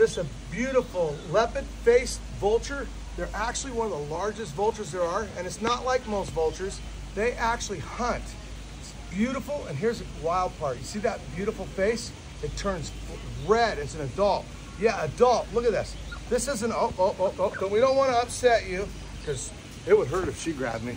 this a beautiful lappet-faced vulture. They're actually one of the largest vultures there are, and it's not like most vultures. They actually hunt. It's beautiful, and here's the wild part. You see that beautiful face? It turns red. as an adult. Yeah, adult. Look at this. This isn't, oh, oh, oh, oh. We don't want to upset you because it would hurt if she grabbed me.